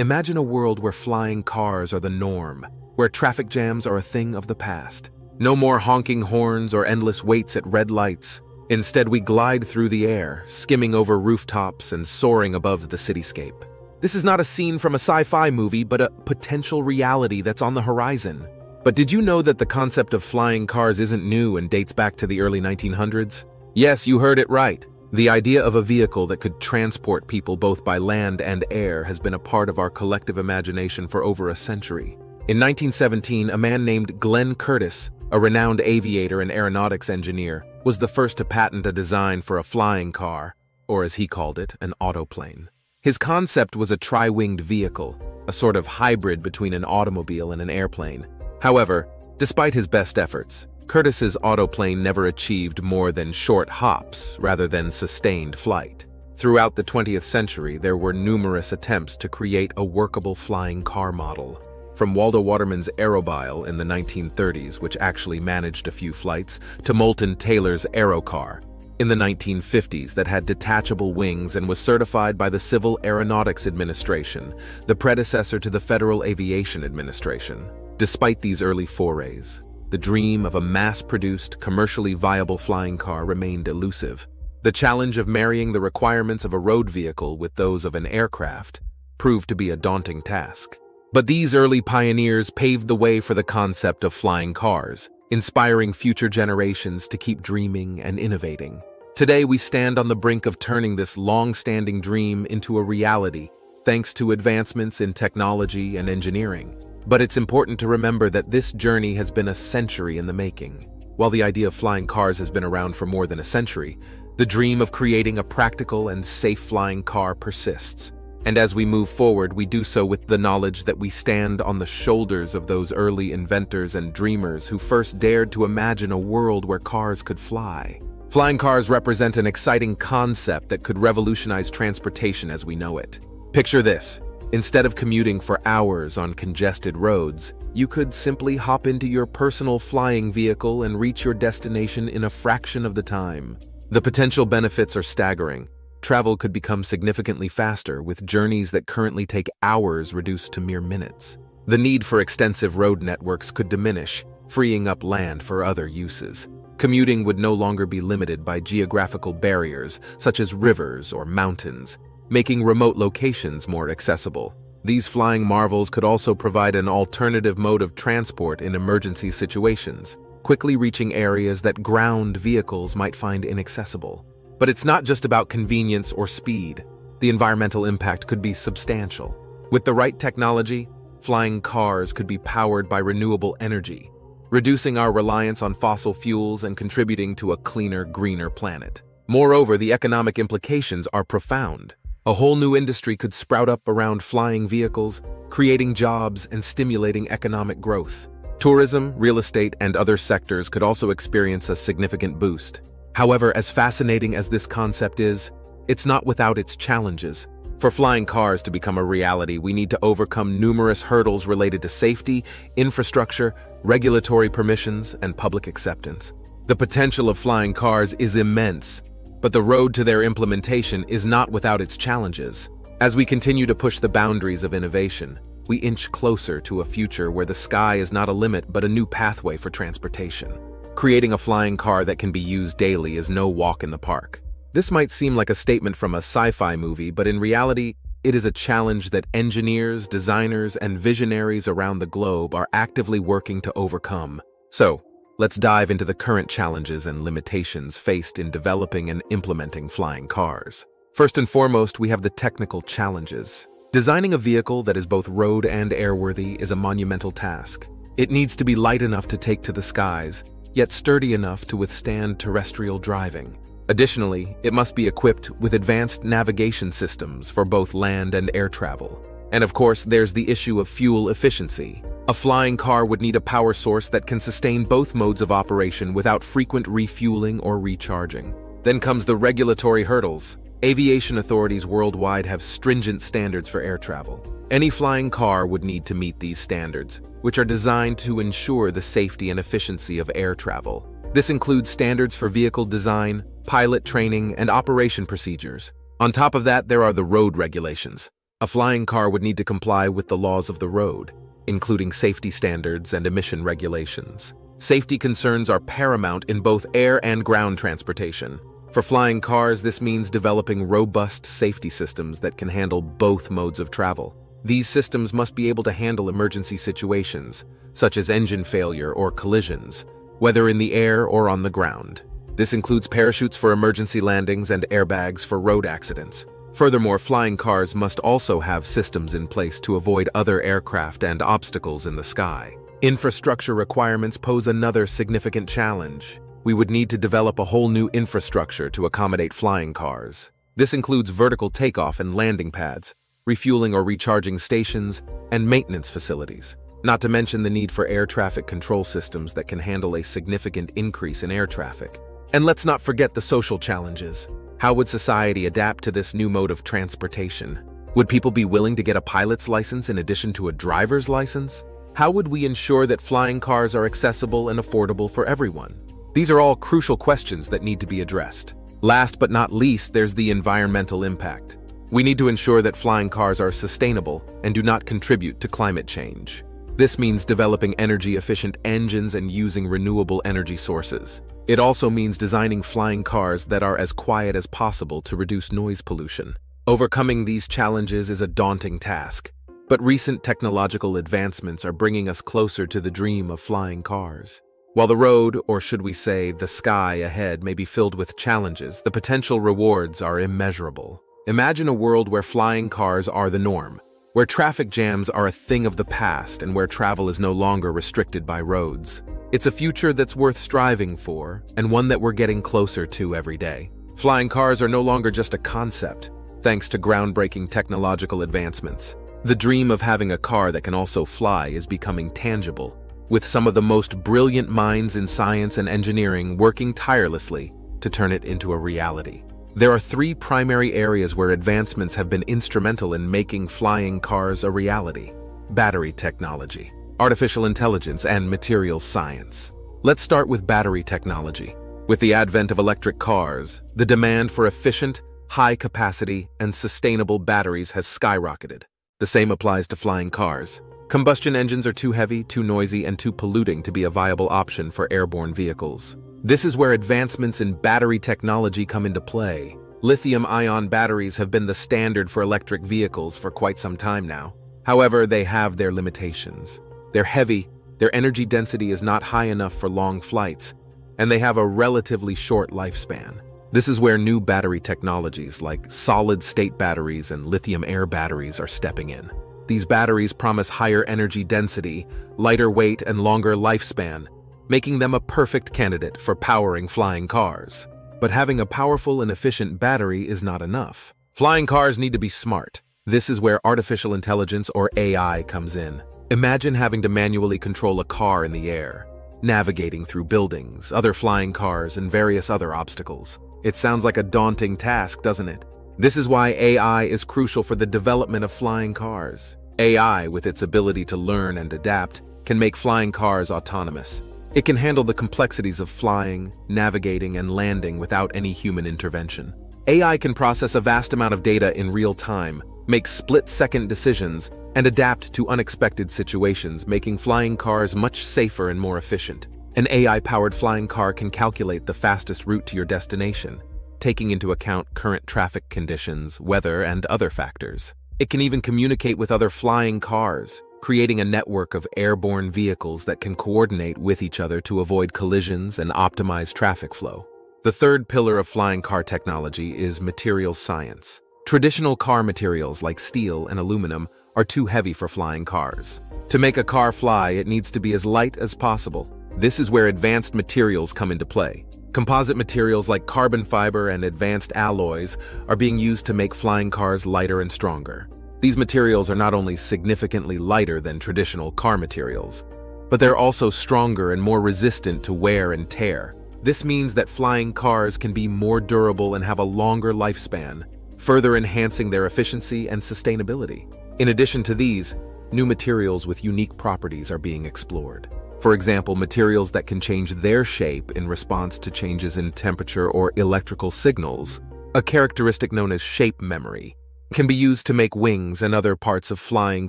Imagine a world where flying cars are the norm, where traffic jams are a thing of the past. No more honking horns or endless waits at red lights. Instead, we glide through the air, skimming over rooftops and soaring above the cityscape. This is not a scene from a sci-fi movie, but a potential reality that's on the horizon. But did you know that the concept of flying cars isn't new and dates back to the early 1900s? Yes, you heard it right. The idea of a vehicle that could transport people both by land and air has been a part of our collective imagination for over a century. In 1917, a man named Glenn Curtiss, a renowned aviator and aeronautics engineer, was the first to patent a design for a flying car, or as he called it, an autoplane. His concept was a tri-winged vehicle, a sort of hybrid between an automobile and an airplane. However, despite his best efforts, Curtiss's autoplane never achieved more than short hops rather than sustained flight. Throughout the 20th century, there were numerous attempts to create a workable flying car model. From Waldo Waterman's Aerobile in the 1930s, which actually managed a few flights, to Moulton Taylor's Aerocar in the 1950s that had detachable wings and was certified by the Civil Aeronautics Administration, the predecessor to the Federal Aviation Administration. Despite these early forays, the dream of a mass-produced, commercially viable flying car remained elusive. The challenge of marrying the requirements of a road vehicle with those of an aircraft proved to be a daunting task. But these early pioneers paved the way for the concept of flying cars, inspiring future generations to keep dreaming and innovating. Today, we stand on the brink of turning this long-standing dream into a reality, thanks to advancements in technology and engineering. But it's important to remember that this journey has been a century in the making. While the idea of flying cars has been around for more than a century, the dream of creating a practical and safe flying car persists. And as we move forward, we do so with the knowledge that we stand on the shoulders of those early inventors and dreamers who first dared to imagine a world where cars could fly. Flying cars represent an exciting concept that could revolutionize transportation as we know it. Picture this. Instead of commuting for hours on congested roads, you could simply hop into your personal flying vehicle and reach your destination in a fraction of the time. The potential benefits are staggering. Travel could become significantly faster, with journeys that currently take hours reduced to mere minutes. The need for extensive road networks could diminish, freeing up land for other uses. Commuting would no longer be limited by geographical barriers, such as rivers or mountains, making remote locations more accessible. These flying marvels could also provide an alternative mode of transport in emergency situations, quickly reaching areas that ground vehicles might find inaccessible. But it's not just about convenience or speed. The environmental impact could be substantial. With the right technology, flying cars could be powered by renewable energy, reducing our reliance on fossil fuels and contributing to a cleaner, greener planet. Moreover, the economic implications are profound. A whole new industry could sprout up around flying vehicles, creating jobs and stimulating economic growth. Tourism, real estate, and other sectors could also experience a significant boost. However, as fascinating as this concept is, it's not without its challenges. For flying cars to become a reality, we need to overcome numerous hurdles related to safety, infrastructure, regulatory permissions, and public acceptance. The potential of flying cars is immense, but the road to their implementation is not without its challenges. As we continue to push the boundaries of innovation, we inch closer to a future where the sky is not a limit but a new pathway for transportation. Creating a flying car that can be used daily is no walk in the park. This might seem like a statement from a sci-fi movie, but in reality, it is a challenge that engineers, designers, and visionaries around the globe are actively working to overcome. So, Let's dive into the current challenges and limitations faced in developing and implementing flying cars. First and foremost, we have the technical challenges. Designing a vehicle that is both road and airworthy is a monumental task. It needs to be light enough to take to the skies, yet sturdy enough to withstand terrestrial driving. Additionally, it must be equipped with advanced navigation systems for both land and air travel. And of course, there's the issue of fuel efficiency. A flying car would need a power source that can sustain both modes of operation without frequent refueling or recharging. Then comes the regulatory hurdles. Aviation authorities worldwide have stringent standards for air travel. Any flying car would need to meet these standards, which are designed to ensure the safety and efficiency of air travel. This includes standards for vehicle design, pilot training, and operation procedures. On top of that, there are the road regulations. A flying car would need to comply with the laws of the road, including safety standards and emission regulations. Safety concerns are paramount in both air and ground transportation. For flying cars, this means developing robust safety systems that can handle both modes of travel. These systems must be able to handle emergency situations, such as engine failure or collisions, whether in the air or on the ground. This includes parachutes for emergency landings and airbags for road accidents. Furthermore, flying cars must also have systems in place to avoid other aircraft and obstacles in the sky. Infrastructure requirements pose another significant challenge. We would need to develop a whole new infrastructure to accommodate flying cars. This includes vertical takeoff and landing pads, refueling or recharging stations, and maintenance facilities. Not to mention the need for air traffic control systems that can handle a significant increase in air traffic. And let's not forget the social challenges. How would society adapt to this new mode of transportation? Would people be willing to get a pilot's license in addition to a driver's license? How would we ensure that flying cars are accessible and affordable for everyone? These are all crucial questions that need to be addressed. Last but not least, there's the environmental impact. We need to ensure that flying cars are sustainable and do not contribute to climate change. This means developing energy-efficient engines and using renewable energy sources. It also means designing flying cars that are as quiet as possible to reduce noise pollution. Overcoming these challenges is a daunting task, but recent technological advancements are bringing us closer to the dream of flying cars. While the road, or should we say the sky ahead, may be filled with challenges, the potential rewards are immeasurable. Imagine a world where flying cars are the norm, where traffic jams are a thing of the past and where travel is no longer restricted by roads. It's a future that's worth striving for, and one that we're getting closer to every day. Flying cars are no longer just a concept, thanks to groundbreaking technological advancements. The dream of having a car that can also fly is becoming tangible, with some of the most brilliant minds in science and engineering working tirelessly to turn it into a reality. There are three primary areas where advancements have been instrumental in making flying cars a reality. Battery technology, artificial intelligence, and materials science. Let's start with battery technology. With the advent of electric cars, the demand for efficient, high-capacity, and sustainable batteries has skyrocketed. The same applies to flying cars. Combustion engines are too heavy, too noisy, and too polluting to be a viable option for airborne vehicles. This is where advancements in battery technology come into play. Lithium-ion batteries have been the standard for electric vehicles for quite some time now. However, they have their limitations. They're heavy, their energy density is not high enough for long flights, and they have a relatively short lifespan. This is where new battery technologies like solid-state batteries and lithium-air batteries are stepping in. These batteries promise higher energy density, lighter weight, and longer lifespan, making them a perfect candidate for powering flying cars. But having a powerful and efficient battery is not enough. Flying cars need to be smart. This is where artificial intelligence or AI comes in. Imagine having to manually control a car in the air, navigating through buildings, other flying cars, and various other obstacles. It sounds like a daunting task, doesn't it? This is why AI is crucial for the development of flying cars. AI, with its ability to learn and adapt, can make flying cars autonomous. It can handle the complexities of flying, navigating, and landing without any human intervention. AI can process a vast amount of data in real time, make split-second decisions, and adapt to unexpected situations, making flying cars much safer and more efficient. An AI-powered flying car can calculate the fastest route to your destination, taking into account current traffic conditions, weather, and other factors. It can even communicate with other flying cars, creating a network of airborne vehicles that can coordinate with each other to avoid collisions and optimize traffic flow. The third pillar of flying car technology is materials science. Traditional car materials like steel and aluminum are too heavy for flying cars. To make a car fly, it needs to be as light as possible. This is where advanced materials come into play. Composite materials like carbon fiber and advanced alloys are being used to make flying cars lighter and stronger. These materials are not only significantly lighter than traditional car materials, but they're also stronger and more resistant to wear and tear. This means that flying cars can be more durable and have a longer lifespan, further enhancing their efficiency and sustainability. In addition to these, new materials with unique properties are being explored. For example, materials that can change their shape in response to changes in temperature or electrical signals, a characteristic known as shape memory, can be used to make wings and other parts of flying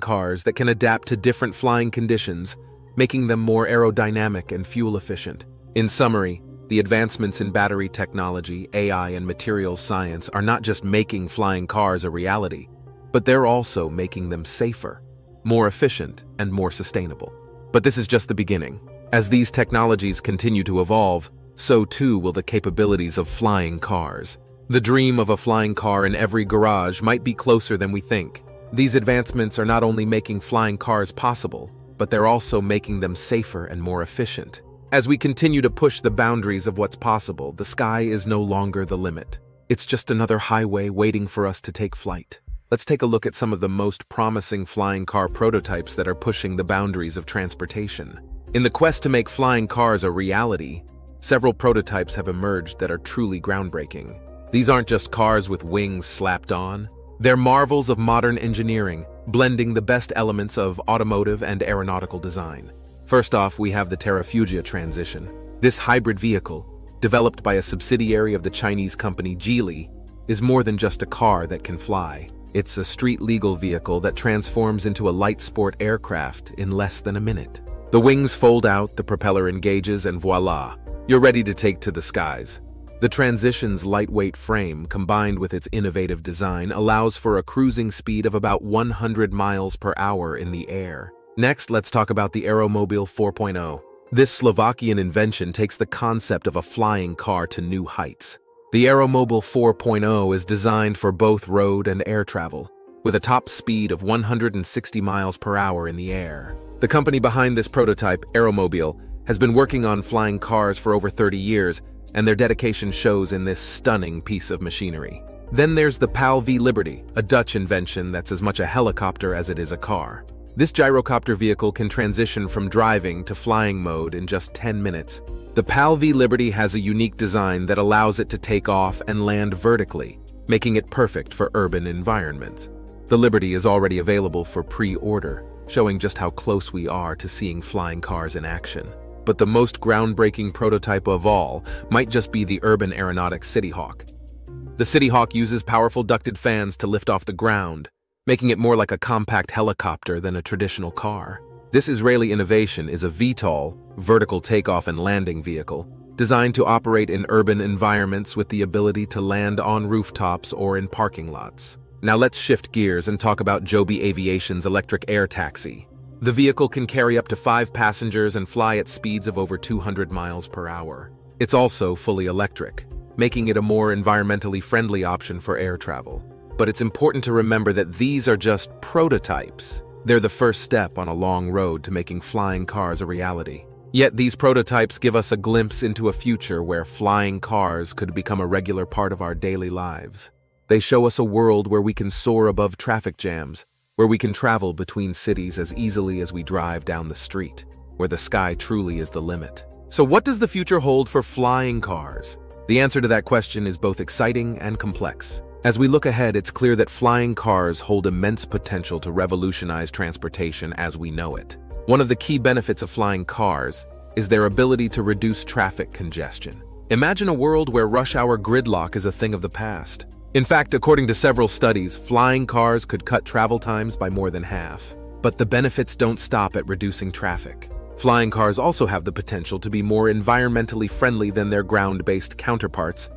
cars that can adapt to different flying conditions, making them more aerodynamic and fuel efficient. In summary, the advancements in battery technology, AI, and materials science are not just making flying cars a reality, but they're also making them safer, more efficient, and more sustainable. But this is just the beginning. As these technologies continue to evolve, so too will the capabilities of flying cars. The dream of a flying car in every garage might be closer than we think. These advancements are not only making flying cars possible, but they're also making them safer and more efficient. As we continue to push the boundaries of what's possible, the sky is no longer the limit. It's just another highway waiting for us to take flight. Let's take a look at some of the most promising flying car prototypes that are pushing the boundaries of transportation. In the quest to make flying cars a reality, several prototypes have emerged that are truly groundbreaking. These aren't just cars with wings slapped on. They're marvels of modern engineering, blending the best elements of automotive and aeronautical design. First off, we have the Terrafugia Transition. This hybrid vehicle, developed by a subsidiary of the Chinese company Geely, is more than just a car that can fly. It's a street-legal vehicle that transforms into a light sport aircraft in less than a minute. The wings fold out, the propeller engages, and voila, you're ready to take to the skies. The Transition's lightweight frame, combined with its innovative design, allows for a cruising speed of about 100 miles per hour in the air. Next, let's talk about the Aeromobile 4.0. This Slovakian invention takes the concept of a flying car to new heights. The Aeromobile 4.0 is designed for both road and air travel, with a top speed of 160 miles per hour in the air. The company behind this prototype, Aeromobile, has been working on flying cars for over 30 years, and their dedication shows in this stunning piece of machinery. Then there's the PAL V Liberty, a Dutch invention that's as much a helicopter as it is a car. This gyrocopter vehicle can transition from driving to flying mode in just 10 minutes. The PAL V Liberty has a unique design that allows it to take off and land vertically, making it perfect for urban environments. The Liberty is already available for pre-order, showing just how close we are to seeing flying cars in action. But the most groundbreaking prototype of all might just be the Urban Aeronautics City Hawk. The City Hawk uses powerful ducted fans to lift off the ground, making it more like a compact helicopter than a traditional car. This Israeli innovation is a VTOL, vertical takeoff and landing vehicle, designed to operate in urban environments with the ability to land on rooftops or in parking lots. Now let's shift gears and talk about Joby Aviation's electric air taxi. The vehicle can carry up to five passengers and fly at speeds of over 200 miles per hour. It's also fully electric, making it a more environmentally friendly option for air travel. But it's important to remember that these are just prototypes. They're the first step on a long road to making flying cars a reality. Yet these prototypes give us a glimpse into a future where flying cars could become a regular part of our daily lives. They show us a world where we can soar above traffic jams, where we can travel between cities as easily as we drive down the street, where the sky truly is the limit. So what does the future hold for flying cars? The answer to that question is both exciting and complex. As we look ahead, it's clear that flying cars hold immense potential to revolutionize transportation as we know it. One of the key benefits of flying cars is their ability to reduce traffic congestion. Imagine a world where rush hour gridlock is a thing of the past. In fact, according to several studies, flying cars could cut travel times by more than half. But the benefits don't stop at reducing traffic. Flying cars also have the potential to be more environmentally friendly than their ground-based counterparts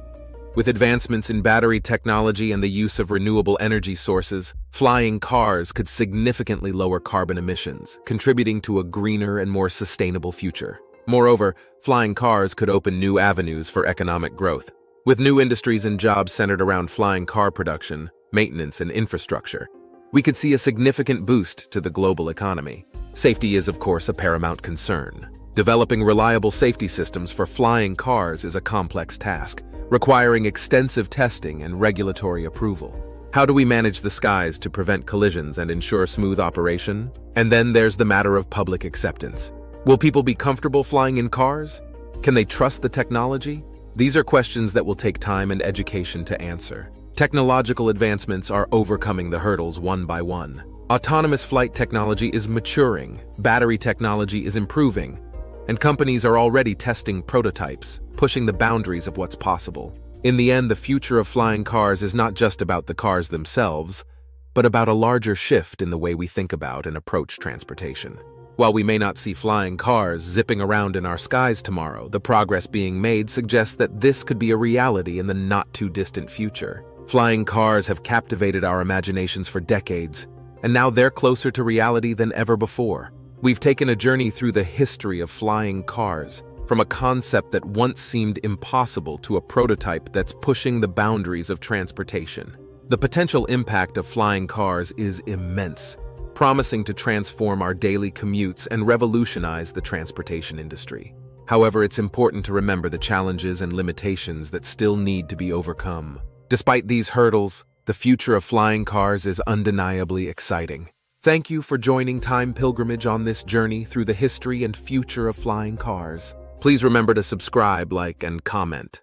with advancements in battery technology and the use of renewable energy sources, flying cars could significantly lower carbon emissions, contributing to a greener and more sustainable future. Moreover, flying cars could open new avenues for economic growth. With new industries and jobs centered around flying car production, maintenance, and infrastructure, we could see a significant boost to the global economy. Safety is, of course, a paramount concern. Developing reliable safety systems for flying cars is a complex task, requiring extensive testing and regulatory approval. How do we manage the skies to prevent collisions and ensure smooth operation? And then there's the matter of public acceptance. Will people be comfortable flying in cars? Can they trust the technology? These are questions that will take time and education to answer. Technological advancements are overcoming the hurdles one by one. Autonomous flight technology is maturing, battery technology is improving, and companies are already testing prototypes, pushing the boundaries of what's possible. In the end, the future of flying cars is not just about the cars themselves, but about a larger shift in the way we think about and approach transportation. While we may not see flying cars zipping around in our skies tomorrow, the progress being made suggests that this could be a reality in the not-too-distant future. Flying cars have captivated our imaginations for decades, and now they're closer to reality than ever before. We've taken a journey through the history of flying cars, from a concept that once seemed impossible to a prototype that's pushing the boundaries of transportation. The potential impact of flying cars is immense, promising to transform our daily commutes and revolutionize the transportation industry. However, it's important to remember the challenges and limitations that still need to be overcome. Despite these hurdles, the future of flying cars is undeniably exciting. Thank you for joining Time Pilgrimage on this journey through the history and future of flying cars. Please remember to subscribe, like, and comment.